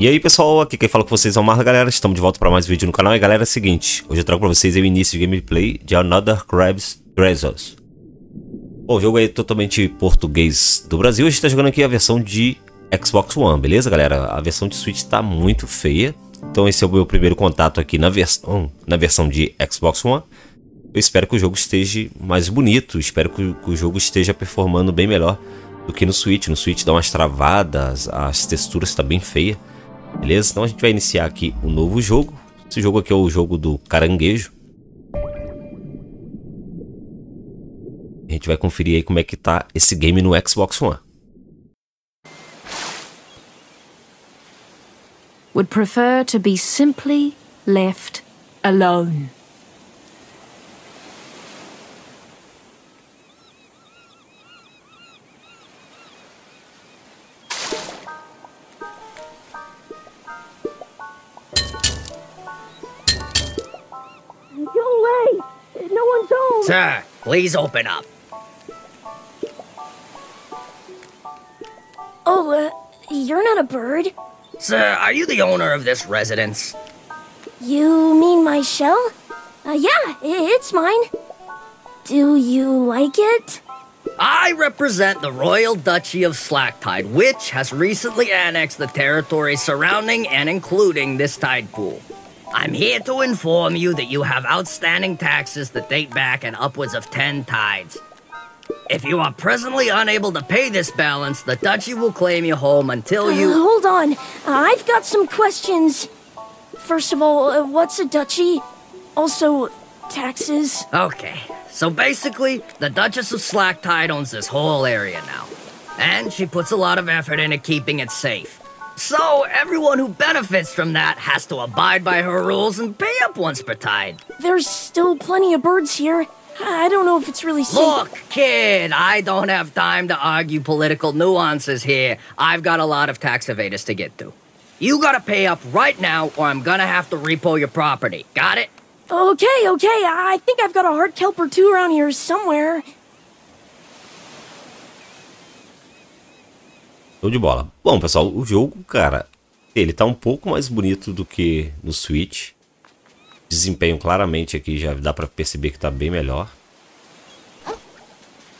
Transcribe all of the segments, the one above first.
E aí pessoal, aqui quem fala com vocês é o Marlon, galera, estamos de volta para mais um vídeo no canal. E galera, é o seguinte, hoje eu trago para vocês o início de gameplay de Another Crab's Treasures Bom, o jogo é totalmente português do Brasil, a gente está jogando aqui a versão de Xbox One, beleza galera? A versão de Switch está muito feia, então esse é o meu primeiro contato aqui na versão, na versão de Xbox One. Eu espero que o jogo esteja mais bonito, espero que o jogo esteja performando bem melhor do que no Switch, no Switch dá umas travadas, as texturas estão tá bem feias Beleza? Então a gente vai iniciar aqui um novo jogo. Esse jogo aqui é o jogo do caranguejo. A gente vai conferir aí como é que tá esse game no Xbox One. Would prefer to be simply left alone. Please open up. Oh, uh, you're not a bird. Sir, are you the owner of this residence? You mean my shell? Uh, yeah, it's mine. Do you like it? I represent the Royal Duchy of Slacktide, which has recently annexed the territory surrounding and including this tide pool. I'm here to inform you that you have outstanding taxes that date back in upwards of 10 tides. If you are presently unable to pay this balance, the duchy will claim your home until you... Uh, hold on. Uh, I've got some questions. First of all, uh, what's a duchy? Also, taxes? Okay, so basically, the Duchess of Slacktide owns this whole area now. And she puts a lot of effort into keeping it safe. So, everyone who benefits from that has to abide by her rules and pay up once per tide. There's still plenty of birds here. I don't know if it's really safe. Look, kid, I don't have time to argue political nuances here. I've got a lot of tax evaders to get to. You gotta pay up right now, or I'm gonna have to repo your property. Got it? Okay, okay. I think I've got a hard kelp or two around here somewhere. Show de bola. Bom, pessoal, o jogo, cara, ele tá um pouco mais bonito do que no Switch. Desempenho claramente aqui já dá pra perceber que tá bem melhor.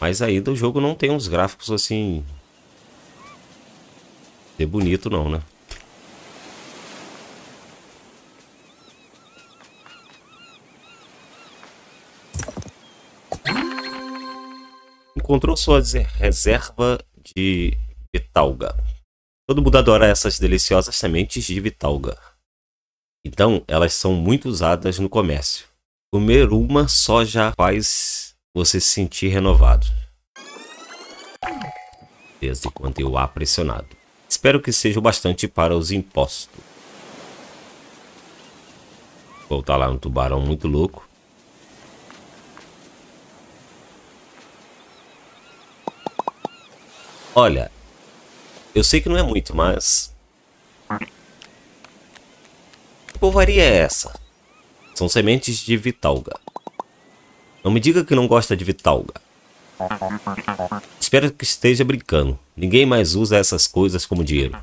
Mas ainda o jogo não tem uns gráficos assim... De bonito não, né? Encontrou sua reserva de Vitalga. Todo mundo adora essas deliciosas sementes de Vitalga. Então, elas são muito usadas no comércio. Comer uma só já faz você se sentir renovado. Desde quando o ar pressionado. Espero que seja o bastante para os impostos. Voltar lá no tubarão muito louco. Olha, eu sei que não é muito, mas... Que povaria é essa? São sementes de vitalga. Não me diga que não gosta de vitalga. Espero que esteja brincando. Ninguém mais usa essas coisas como dinheiro.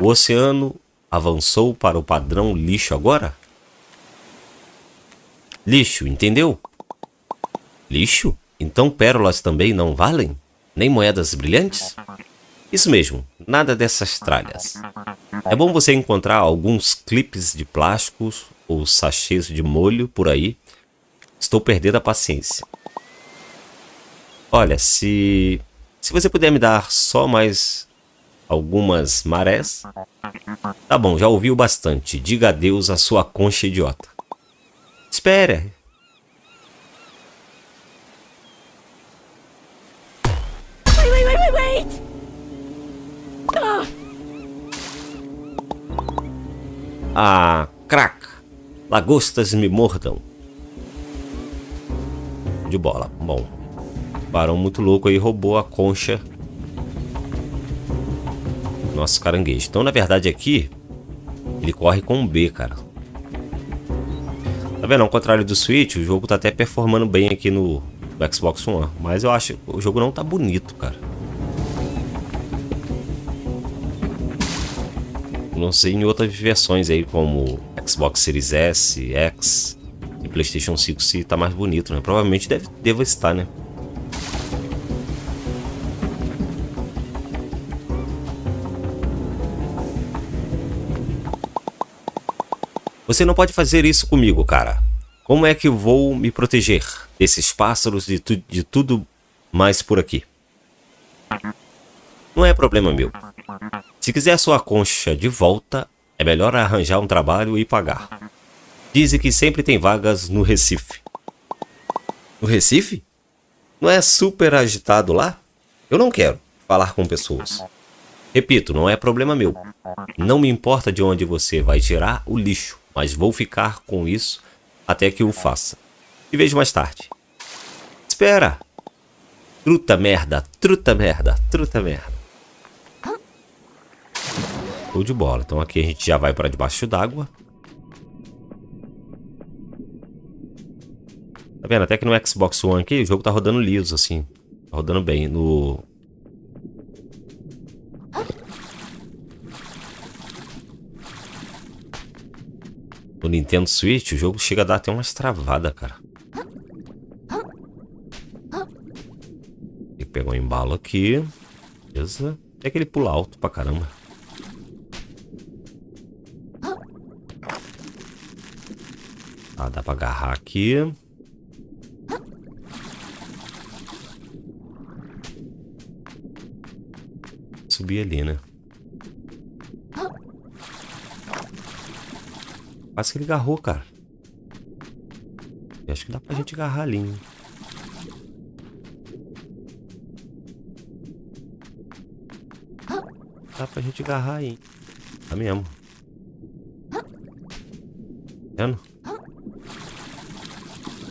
O oceano avançou para o padrão lixo agora? Lixo, entendeu? Lixo? Então pérolas também não valem? Nem moedas brilhantes? Isso mesmo, nada dessas tralhas. É bom você encontrar alguns clipes de plásticos ou sachês de molho por aí. Estou perdendo a paciência. Olha, se se você puder me dar só mais algumas marés. Tá bom, já ouviu bastante. Diga adeus à sua concha idiota. Espere, Ah, crack. Lagostas me mordam. De bola. Bom. Barão muito louco aí roubou a concha. Nosso caranguejo. Então, na verdade, aqui... Ele corre com um B, cara. Tá vendo? Ao contrário do Switch, o jogo tá até performando bem aqui no, no Xbox One. Mas eu acho que o jogo não tá bonito, cara. Não sei em outras versões aí, como Xbox Series S, X e PlayStation 5 se tá mais bonito, né? Provavelmente deve, deve estar, né? Você não pode fazer isso comigo, cara. Como é que vou me proteger desses pássaros de, tu, de tudo mais por aqui? Não é problema meu. Se quiser sua concha de volta, é melhor arranjar um trabalho e pagar. Dizem que sempre tem vagas no Recife. No Recife? Não é super agitado lá? Eu não quero falar com pessoas. Repito, não é problema meu. Não me importa de onde você vai tirar o lixo, mas vou ficar com isso até que o faça. E vejo mais tarde. Espera! Truta merda, truta merda, truta merda. Show de bola. Então aqui a gente já vai para debaixo d'água. Tá vendo? Até que no Xbox One aqui o jogo tá rodando liso, assim. Tá rodando bem. No... No Nintendo Switch o jogo chega a dar até umas travadas, cara. Tem que pegar um embalo aqui. Beleza. Até que ele pula alto pra caramba. Ah, dá pra agarrar aqui. Subir ali, né? Quase que ele agarrou, cara. Eu acho que dá pra gente agarrar ali, hein? Dá pra gente agarrar aí. Tá mesmo. Tá vendo?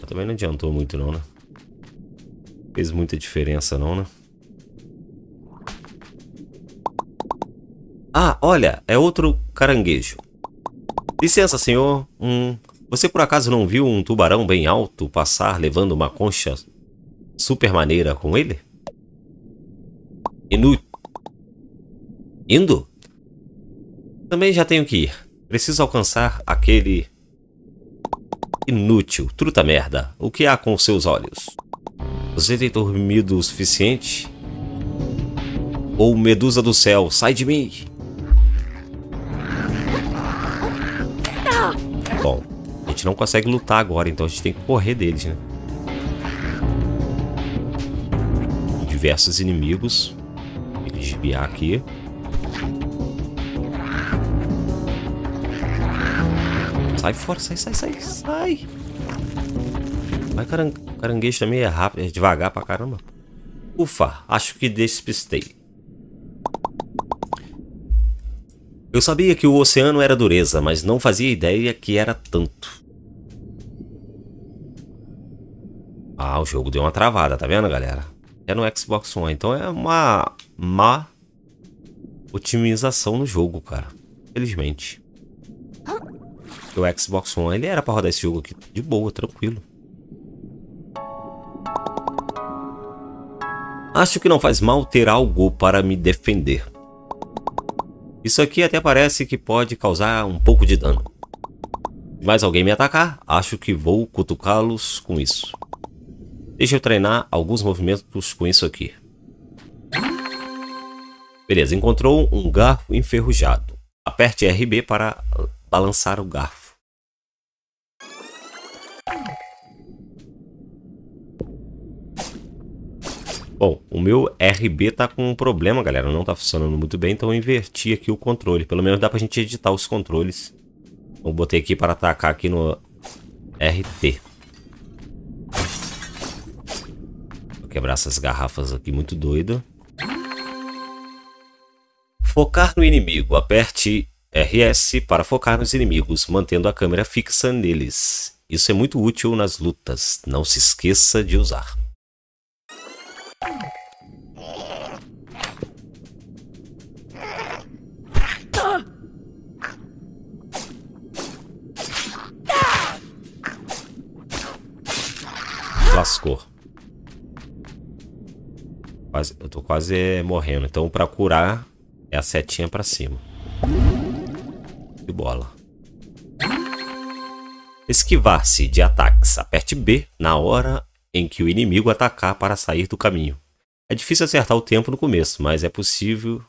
Também não adiantou muito não, né? Fez muita diferença não, né? Ah, olha, é outro caranguejo. Licença, senhor. Hum, você por acaso não viu um tubarão bem alto passar levando uma concha super maneira com ele? Inu... Indo? Também já tenho que ir. Preciso alcançar aquele Inútil, truta merda. O que há com seus olhos? Você tem dormido o suficiente? Ou medusa do céu, sai de mim! Bom, a gente não consegue lutar agora, então a gente tem que correr deles, né? Diversos inimigos. Que desviar aqui. Sai fora, sai, sai, sai, sai. Vai carang caranguejo também é rápido, é devagar pra caramba. Ufa, acho que despistei. Eu sabia que o oceano era dureza, mas não fazia ideia que era tanto. Ah, o jogo deu uma travada, tá vendo, galera? É no Xbox One, então é uma má otimização no jogo, cara. Felizmente. Porque o Xbox One era para rodar esse jogo aqui de boa, tranquilo. Acho que não faz mal ter algo para me defender. Isso aqui até parece que pode causar um pouco de dano. Se mais alguém me atacar, acho que vou cutucá-los com isso. Deixa eu treinar alguns movimentos com isso aqui. Beleza, encontrou um garfo enferrujado. Aperte RB para balançar o garfo. Bom, o meu RB tá com um problema, galera. Não tá funcionando muito bem, então eu inverti aqui o controle. Pelo menos dá pra gente editar os controles. Eu botei aqui para atacar aqui no RT. Vou quebrar essas garrafas aqui muito doido. Focar no inimigo. Aperte RS para focar nos inimigos, mantendo a câmera fixa neles. Isso é muito útil nas lutas. Não se esqueça de usar. Lascou. Quase, eu tô quase morrendo. Então, pra curar, é a setinha pra cima. bola. Esquivar-se de ataques. Aperte B na hora em que o inimigo atacar para sair do caminho. É difícil acertar o tempo no começo, mas é possível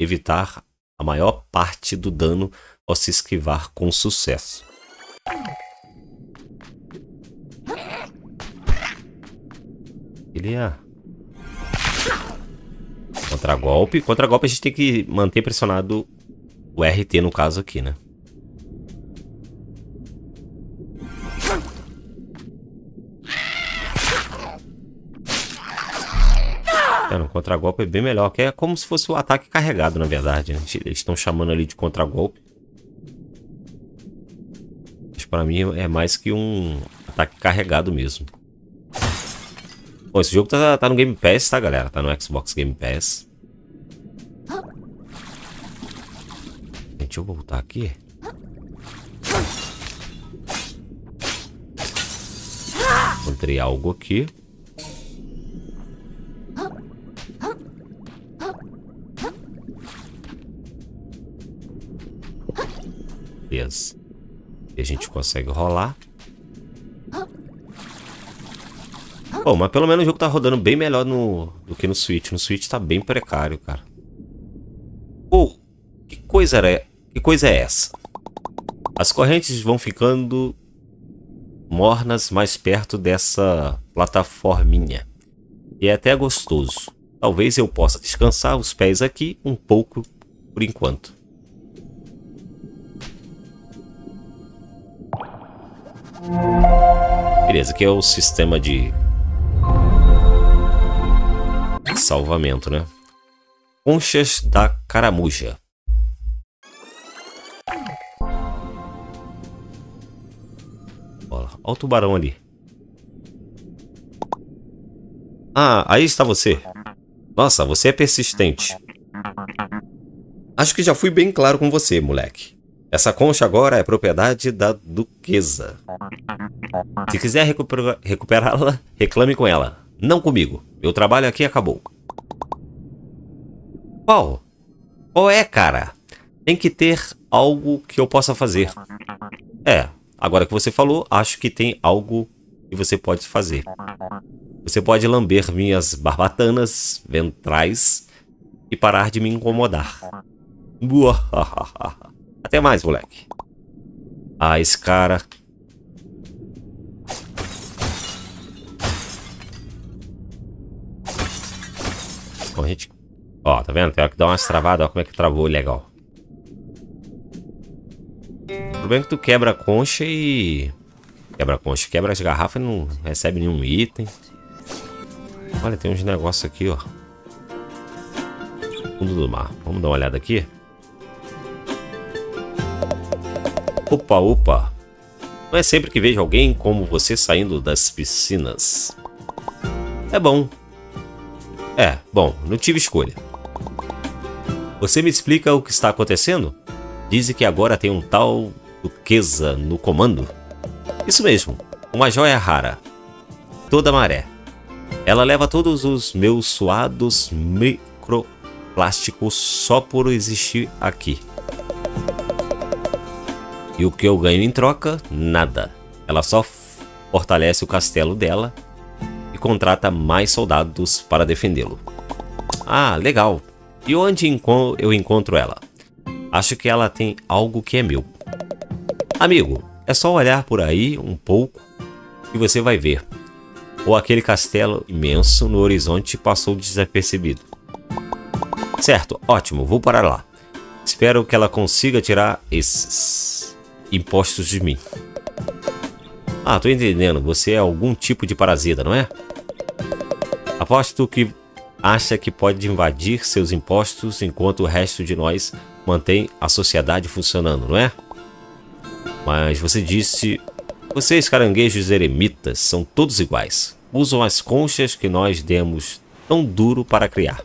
evitar a maior parte do dano ao se esquivar com sucesso. Ele é... Contra-golpe. Contra-golpe a gente tem que manter pressionado o RT no caso aqui, né? É, no contra-golpe é bem melhor, que é como se fosse o ataque carregado, na verdade. Né? Eles estão chamando ali de contra-golpe. Mas pra mim é mais que um ataque carregado mesmo. Bom, esse jogo tá, tá no Game Pass, tá, galera? Tá no Xbox Game Pass. Deixa eu voltar aqui. Encontrei algo aqui. Beleza. E a gente consegue rolar. Bom, mas pelo menos o jogo tá rodando bem melhor no, do que no Switch. No Switch tá bem precário, cara. Pô, que coisa era... Que coisa é essa? As correntes vão ficando mornas mais perto dessa plataforminha. E é até gostoso. Talvez eu possa descansar os pés aqui um pouco por enquanto. Beleza, aqui é o sistema de salvamento, né? Conchas da caramuja. Olha o tubarão ali. Ah, aí está você. Nossa, você é persistente. Acho que já fui bem claro com você, moleque. Essa concha agora é propriedade da duquesa. Se quiser recuperá-la, reclame com ela. Não comigo. Meu trabalho aqui acabou. Qual? Qual é, cara? Tem que ter algo que eu possa fazer. É, agora que você falou, acho que tem algo que você pode fazer. Você pode lamber minhas barbatanas ventrais e parar de me incomodar. Buahahaha. Até mais, moleque. Ah, esse cara... Bom, a gente... Ó, tá vendo? Tem que dar umas travadas. Ó como é que travou legal. O problema é que tu quebra a concha e... Quebra a concha. Quebra as garrafas e não recebe nenhum item. Olha, tem uns negócios aqui, ó. Fundo do mar. Vamos dar uma olhada aqui. Opa, opa. Não é sempre que vejo alguém como você saindo das piscinas. É bom. É, bom, não tive escolha. Você me explica o que está acontecendo? Dizem que agora tem um tal duquesa no comando. Isso mesmo, uma joia rara. Toda maré. Ela leva todos os meus suados microplásticos só por existir aqui. E o que eu ganho em troca? Nada. Ela só fortalece o castelo dela e contrata mais soldados para defendê-lo. Ah, legal. E onde eu encontro ela? Acho que ela tem algo que é meu. Amigo, é só olhar por aí um pouco e você vai ver. Ou aquele castelo imenso no horizonte passou desapercebido. Certo, ótimo, vou para lá. Espero que ela consiga tirar esses impostos de mim. Ah, tô entendendo. Você é algum tipo de parasita, não é? Aposto que acha que pode invadir seus impostos enquanto o resto de nós mantém a sociedade funcionando, não é? Mas você disse... Vocês caranguejos eremitas são todos iguais. Usam as conchas que nós demos tão duro para criar.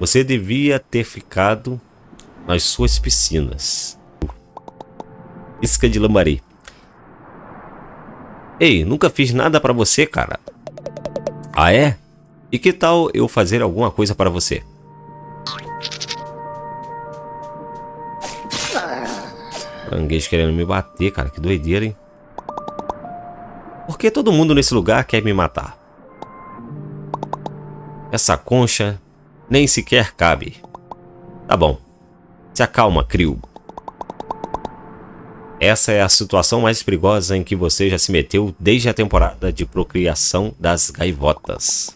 Você devia ter ficado nas suas piscinas. Isca de lambari. Ei, nunca fiz nada para você, cara. Ah, é? E que tal eu fazer alguma coisa para você? Caranguejo querendo me bater, cara. Que doideira, hein? Por que todo mundo nesse lugar quer me matar? Essa concha nem sequer cabe. Tá bom. Se acalma, Crio. Essa é a situação mais perigosa em que você já se meteu desde a temporada de procriação das gaivotas.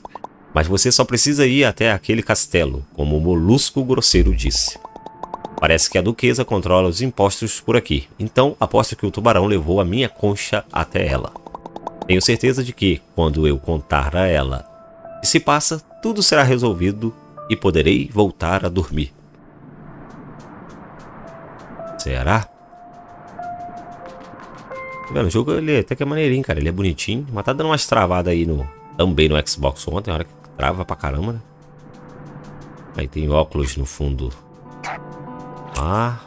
Mas você só precisa ir até aquele castelo, como o molusco grosseiro disse. Parece que a duquesa controla os impostos por aqui, então aposto que o tubarão levou a minha concha até ela. Tenho certeza de que, quando eu contar a ela o que se passa, tudo será resolvido e poderei voltar a dormir. Será? Tá? O jogo ele até que é maneirinho, cara. Ele é bonitinho, mas tá dando umas travadas aí no, também no Xbox One. Tem hora que trava pra caramba, né? Aí tem óculos no fundo. Ah.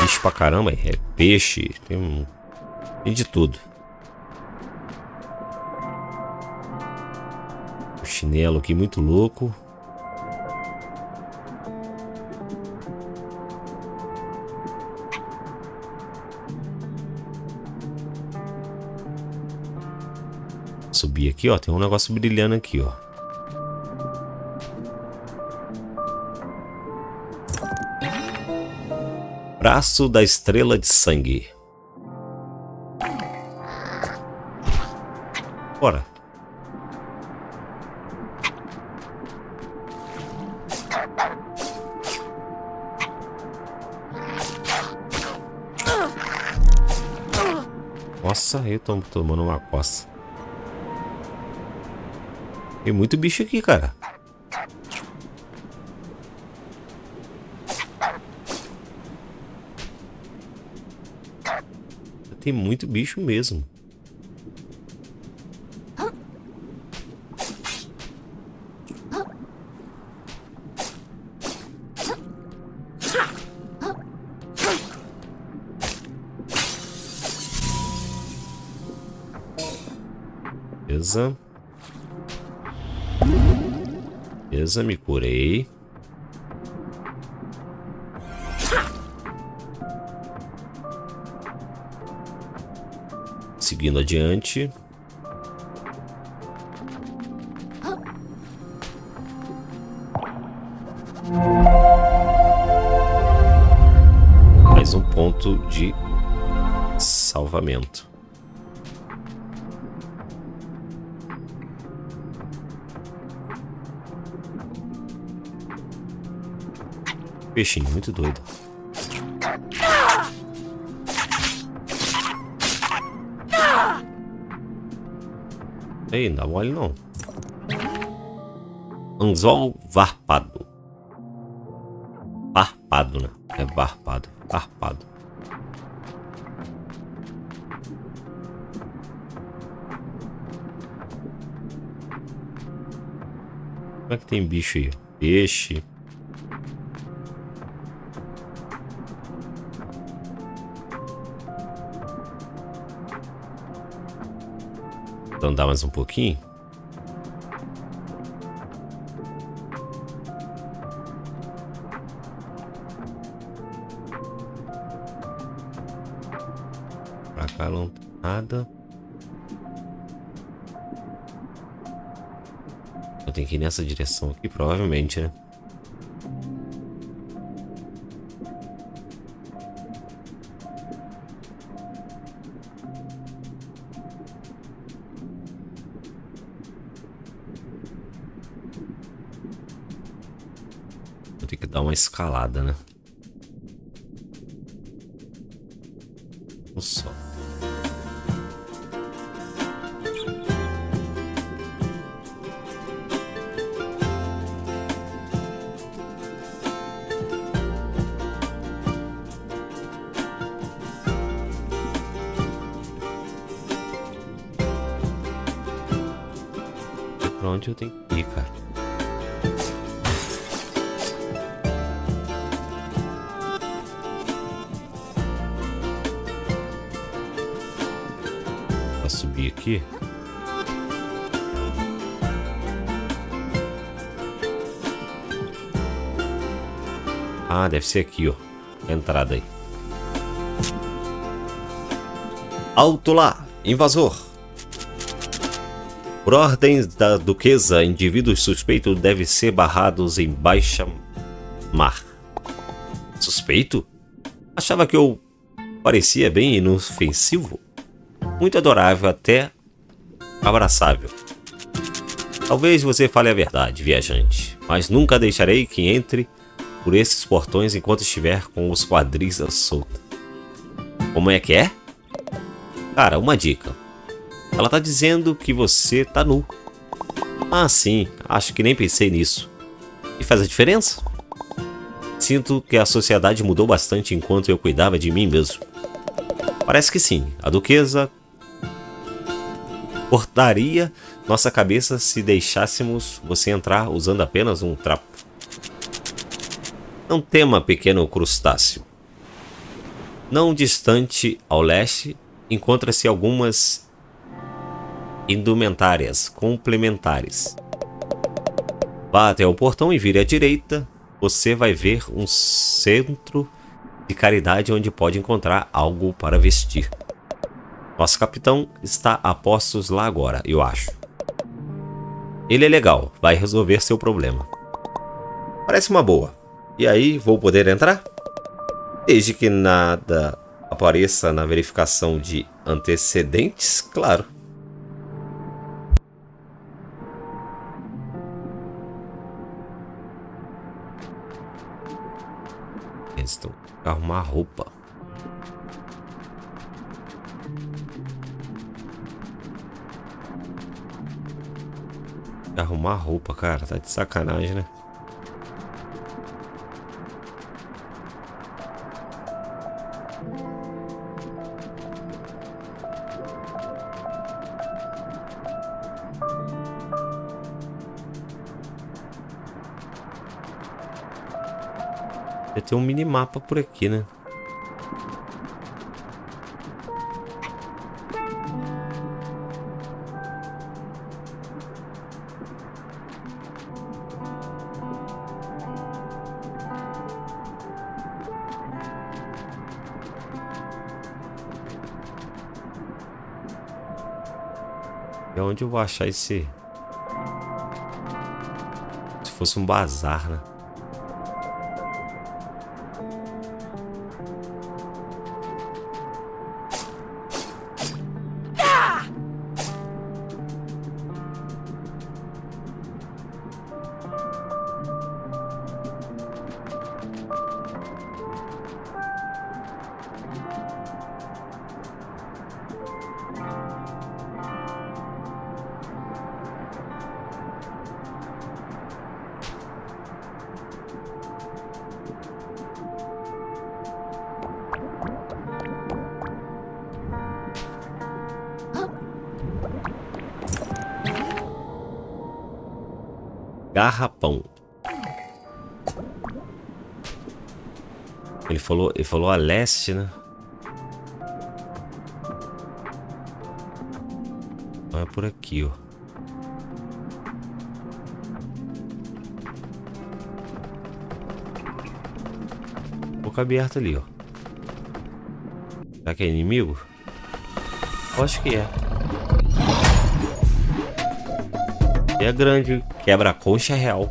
Bicho pra caramba, é peixe, tem, tem de tudo. O chinelo aqui muito louco. Aqui, ó, tem um negócio brilhando aqui, ó. Braço da Estrela de Sangue. Bora. Nossa, eu tô tomando uma coça. Tem muito bicho aqui, cara. Tem muito bicho mesmo. Beleza. Beleza, me curei. Seguindo adiante. Mais um ponto de salvamento. Peixinho, muito doido. Ei, não dá mole não. Anzol varpado. Varpado, né? É varpado. Varpado. Como é que tem bicho aí? Peixe. Andar mais um pouquinho. Pra cá não tem nada. Eu tenho que ir nessa direção aqui, provavelmente, né? Escalada, né? Um só. Pra onde eu tenho que ir, cara? Aqui. Ah, deve ser aqui, ó. Entrada aí. Alto lá, invasor! Por ordens da duquesa, indivíduos suspeitos devem ser barrados em baixa mar. Suspeito? Achava que eu parecia bem inofensivo? Muito adorável, até abraçável. Talvez você fale a verdade, viajante, mas nunca deixarei que entre por esses portões enquanto estiver com os quadris à solta. Como é que é? Cara, uma dica. Ela tá dizendo que você tá nu. Ah, sim, acho que nem pensei nisso. E faz a diferença? Sinto que a sociedade mudou bastante enquanto eu cuidava de mim mesmo. Parece que sim. A duquesa cortaria nossa cabeça se deixássemos você entrar usando apenas um trapo. Não tema, pequeno crustáceo. Não distante ao leste, encontra-se algumas indumentárias complementares. Vá até o portão e vire à direita. Você vai ver um centro de caridade onde pode encontrar algo para vestir. Nosso capitão está a postos lá agora, eu acho. Ele é legal, vai resolver seu problema. Parece uma boa. E aí, vou poder entrar? Desde que nada apareça na verificação de antecedentes, claro. Estão arrumar roupa. Arrumar roupa, cara, tá de sacanagem, né? Ter um minimapa por aqui, né? E onde eu vou achar esse... Se fosse um bazar, né? Ele falou, ele falou a leste, né? Não é por aqui, ó. Boca aberta ali, ó. Será que é inimigo? Eu acho que é. E é grande. Quebra-concha real.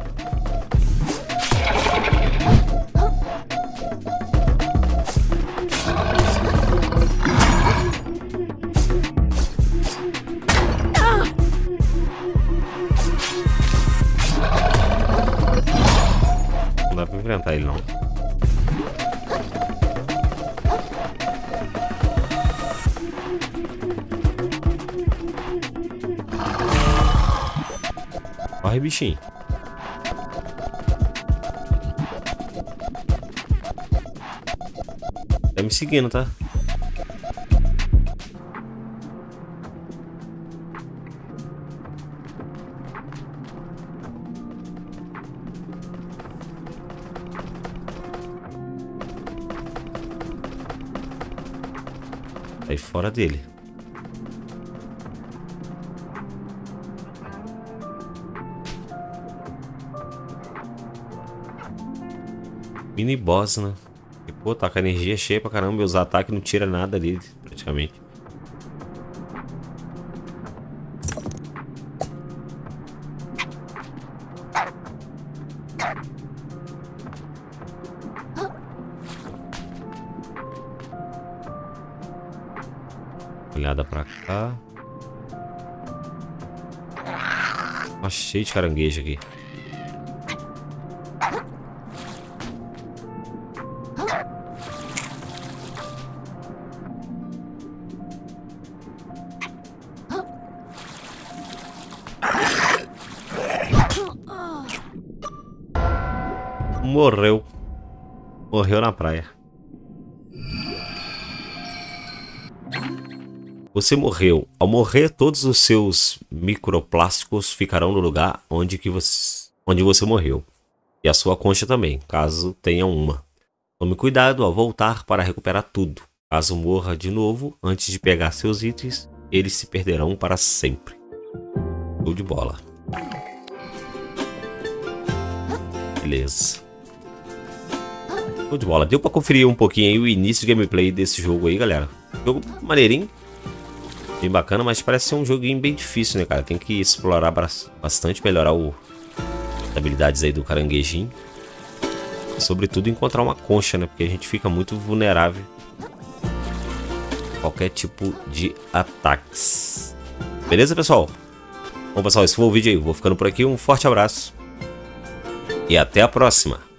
Corre, bichinho. Tá me seguindo, tá? Sai fora dele. Mini boss, né? E, pô, tá com a energia cheia pra caramba os ataques não tira nada dele, praticamente. Olhada pra cá. Tá cheio de caranguejo aqui. Morreu. Morreu na praia. Você morreu. Ao morrer, todos os seus microplásticos ficarão no lugar onde, que você, onde você morreu. E a sua concha também, caso tenha uma. Tome cuidado ao voltar para recuperar tudo. Caso morra de novo, antes de pegar seus itens, eles se perderão para sempre. Show de bola. Beleza. Show de bola. Deu pra conferir um pouquinho o início de gameplay desse jogo aí, galera. Jogo maneirinho. Bem bacana, mas parece ser um joguinho bem difícil, né, cara? Tem que explorar bastante, melhorar o... as habilidades aí do caranguejinho. Sobretudo encontrar uma concha, né? Porque a gente fica muito vulnerável a qualquer tipo de ataques. Beleza, pessoal? Bom, pessoal, esse foi o vídeo aí. Vou ficando por aqui. Um forte abraço. E até a próxima.